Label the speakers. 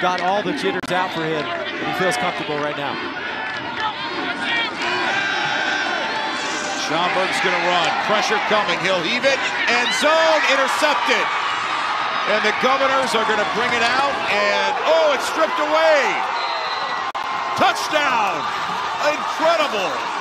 Speaker 1: got all the jitters out for him, he feels comfortable right now.
Speaker 2: Schomburg's going to run. Pressure coming. He'll heave it. End zone. Intercepted. And the Governors are going to bring it out. And, oh, it's stripped away. Touchdown. Incredible.